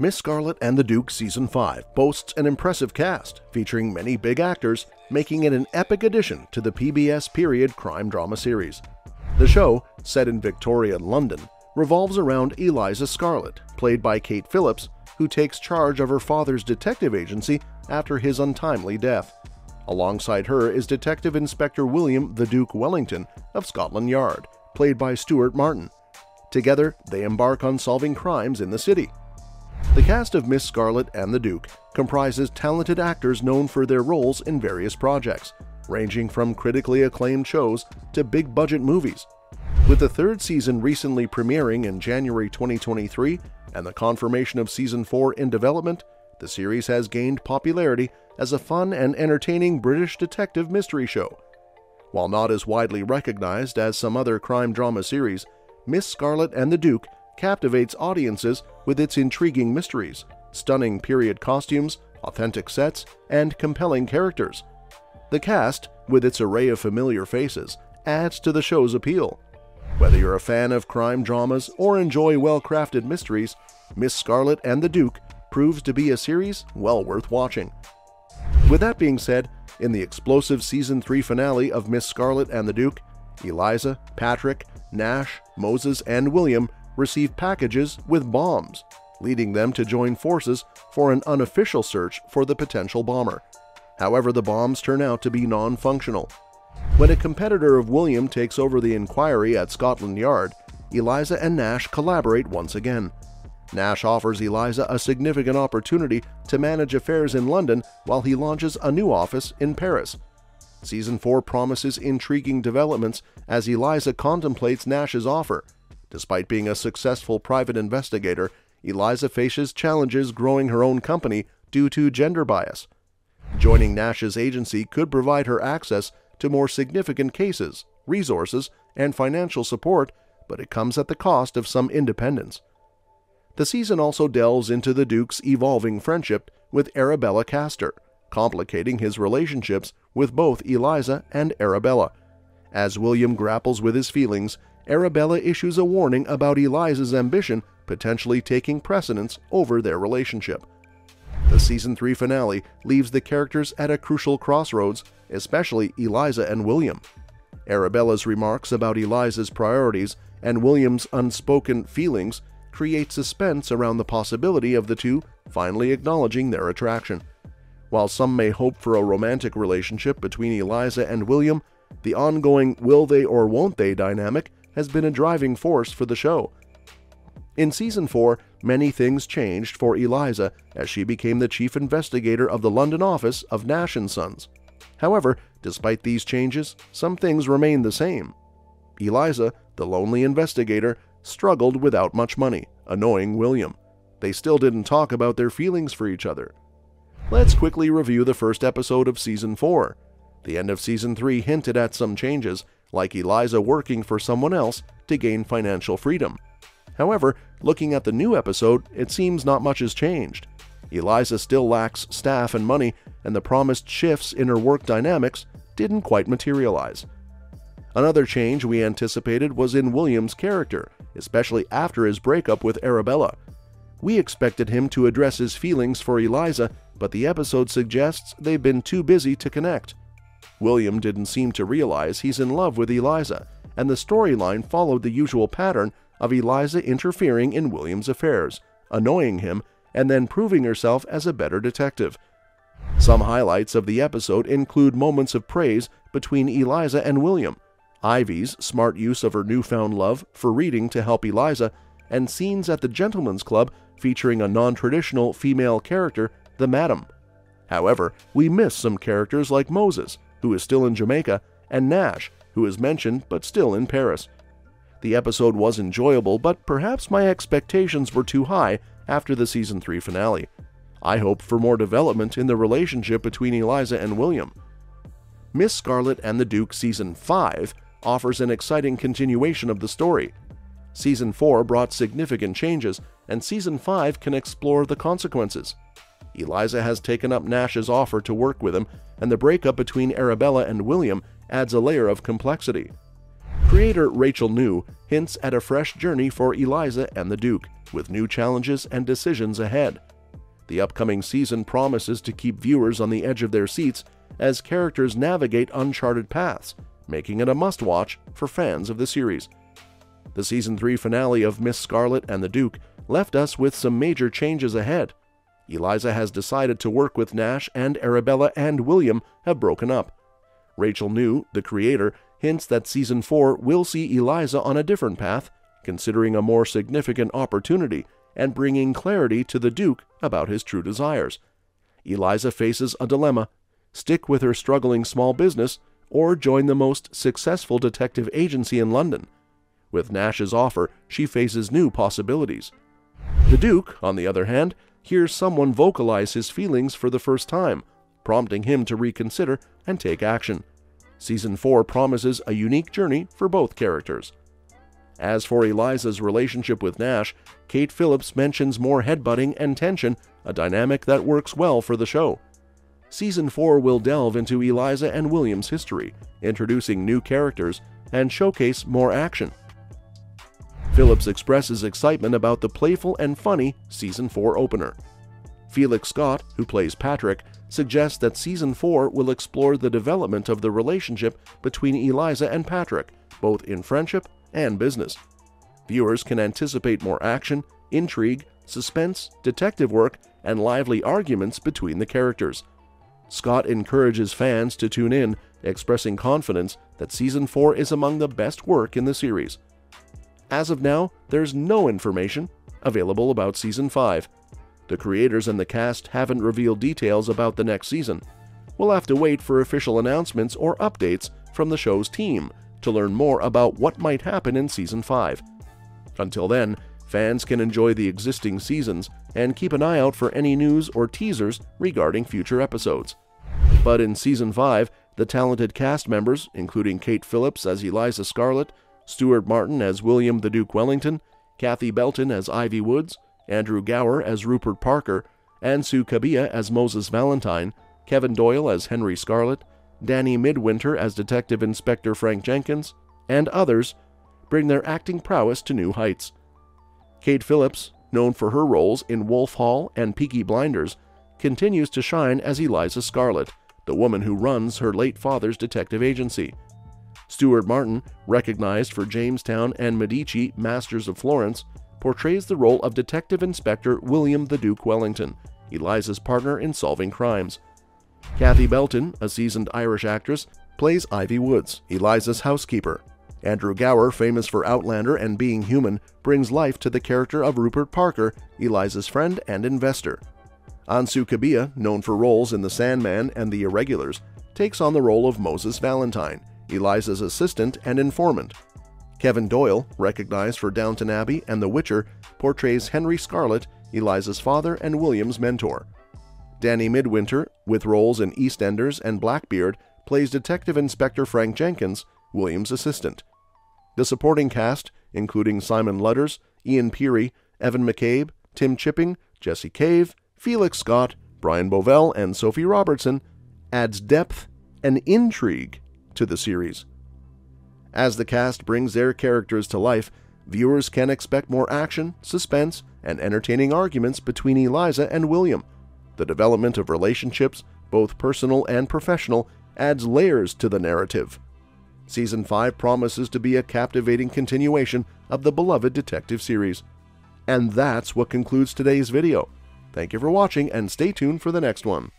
Miss Scarlet and the Duke Season 5 boasts an impressive cast featuring many big actors, making it an epic addition to the PBS period crime drama series. The show, set in Victorian London, revolves around Eliza Scarlet, played by Kate Phillips, who takes charge of her father's detective agency after his untimely death. Alongside her is Detective Inspector William the Duke Wellington of Scotland Yard, played by Stuart Martin. Together, they embark on solving crimes in the city. The cast of Miss Scarlet and the Duke comprises talented actors known for their roles in various projects, ranging from critically acclaimed shows to big budget movies. With the third season recently premiering in January 2023 and the confirmation of season 4 in development, the series has gained popularity as a fun and entertaining British detective mystery show. While not as widely recognized as some other crime drama series, Miss Scarlet and the Duke captivates audiences with its intriguing mysteries, stunning period costumes, authentic sets, and compelling characters. The cast, with its array of familiar faces, adds to the show's appeal. Whether you're a fan of crime dramas or enjoy well crafted mysteries, Miss Scarlet and the Duke proves to be a series well worth watching. With that being said, in the explosive season 3 finale of Miss Scarlet and the Duke, Eliza, Patrick, Nash, Moses, and William receive packages with bombs, leading them to join forces for an unofficial search for the potential bomber. However, the bombs turn out to be non functional. When a competitor of William takes over the inquiry at Scotland Yard, Eliza and Nash collaborate once again. Nash offers Eliza a significant opportunity to manage affairs in London while he launches a new office in Paris. Season 4 promises intriguing developments as Eliza contemplates Nash's offer, Despite being a successful private investigator, Eliza faces challenges growing her own company due to gender bias. Joining Nash's agency could provide her access to more significant cases, resources, and financial support, but it comes at the cost of some independence. The season also delves into the Duke's evolving friendship with Arabella Castor, complicating his relationships with both Eliza and Arabella. As William grapples with his feelings, Arabella issues a warning about Eliza's ambition potentially taking precedence over their relationship. The season 3 finale leaves the characters at a crucial crossroads, especially Eliza and William. Arabella's remarks about Eliza's priorities and William's unspoken feelings create suspense around the possibility of the two finally acknowledging their attraction. While some may hope for a romantic relationship between Eliza and William, the ongoing will they or won't they dynamic has been a driving force for the show. In season 4, many things changed for Eliza as she became the chief investigator of the London office of Nash & Sons. However, despite these changes, some things remained the same. Eliza, the lonely investigator, struggled without much money, annoying William. They still didn't talk about their feelings for each other. Let's quickly review the first episode of season 4. The end of season 3 hinted at some changes, like Eliza working for someone else to gain financial freedom. However, looking at the new episode, it seems not much has changed. Eliza still lacks staff and money, and the promised shifts in her work dynamics didn't quite materialize. Another change we anticipated was in William's character, especially after his breakup with Arabella. We expected him to address his feelings for Eliza, but the episode suggests they've been too busy to connect. William didn't seem to realize he's in love with Eliza, and the storyline followed the usual pattern of Eliza interfering in William's affairs, annoying him, and then proving herself as a better detective. Some highlights of the episode include moments of praise between Eliza and William, Ivy's smart use of her newfound love for reading to help Eliza, and scenes at the Gentleman's Club featuring a non traditional female character, the Madam. However, we miss some characters like Moses, who is still in Jamaica, and Nash, who is mentioned but still in Paris. The episode was enjoyable, but perhaps my expectations were too high after the season 3 finale. I hope for more development in the relationship between Eliza and William. Miss Scarlet and the Duke Season 5 offers an exciting continuation of the story. Season 4 brought significant changes, and Season 5 can explore the consequences. Eliza has taken up Nash's offer to work with him, and the breakup between Arabella and William adds a layer of complexity. Creator Rachael New hints at a fresh journey for Eliza and the Duke, with new challenges and decisions ahead. The upcoming season promises to keep viewers on the edge of their seats as characters navigate uncharted paths, making it a must watch for fans of the series. The season 3 finale of Miss Scarlet and the Duke left us with some major changes ahead. Eliza has decided to work with Nash, and Arabella and William have broken up. Rachael New, the creator, hints that season 4 will see Eliza on a different path, considering a more significant opportunity and bringing clarity to the Duke about his true desires. Eliza faces a dilemma stick with her struggling small business or join the most successful detective agency in London. With Nash's offer, she faces new possibilities. The Duke, on the other hand, hears someone vocalize his feelings for the first time, prompting him to reconsider and take action. Season 4 promises a unique journey for both characters. As for Eliza's relationship with Nash, Kate Phillips mentions more headbutting and tension, a dynamic that works well for the show. Season 4 will delve into Eliza and William's history, introducing new characters, and showcase more action. Phillips expresses excitement about the playful and funny Season 4 opener. Felix Scott, who plays Patrick, suggests that Season 4 will explore the development of the relationship between Eliza and Patrick, both in friendship and business. Viewers can anticipate more action, intrigue, suspense, detective work, and lively arguments between the characters. Scott encourages fans to tune in, expressing confidence that Season 4 is among the best work in the series. As of now, there's no information available about Season 5, the creators and the cast haven't revealed details about the next season. We'll have to wait for official announcements or updates from the show's team to learn more about what might happen in Season 5. Until then, fans can enjoy the existing seasons and keep an eye out for any news or teasers regarding future episodes. But in Season 5, the talented cast members, including Kate Phillips as Eliza Scarlet, Stuart Martin as William the Duke Wellington, Cathy Belton as Ivy Woods, Andrew Gower as Rupert Parker, Ansu Kabia as Moses Valentine, Kevin Doyle as Henry Scarlet, Danny Midwinter as Detective Inspector Frank Jenkins, and others bring their acting prowess to new heights. Kate Phillips, known for her roles in Wolf Hall and Peaky Blinders, continues to shine as Eliza Scarlet, the woman who runs her late father's detective agency. Stuart Martin, recognized for Jamestown and Medici Masters of Florence, portrays the role of Detective Inspector William the Duke Wellington, Eliza's partner in solving crimes. Cathy Belton, a seasoned Irish actress, plays Ivy Woods, Eliza's housekeeper. Andrew Gower, famous for Outlander and Being Human, brings life to the character of Rupert Parker, Eliza's friend and investor. Ansu Kabia, known for roles in The Sandman and The Irregulars, takes on the role of Moses Valentine, Eliza's assistant and informant. Kevin Doyle, recognized for Downton Abbey and The Witcher, portrays Henry Scarlet, Eliza's father and William's mentor. Danny Midwinter, with roles in EastEnders and Blackbeard, plays Detective Inspector Frank Jenkins, William's assistant. The supporting cast, including Simon Ludders, Ian Peary, Evan McCabe, Tim Chipping, Jessie Cave, Felix Scott, Brian Bovell, and Sophie Robertson, adds depth and intrigue to the series. As the cast brings their characters to life, viewers can expect more action, suspense, and entertaining arguments between Eliza and William. The development of relationships, both personal and professional, adds layers to the narrative. Season 5 promises to be a captivating continuation of the beloved detective series. And that's what concludes today's video. Thank you for watching and stay tuned for the next one.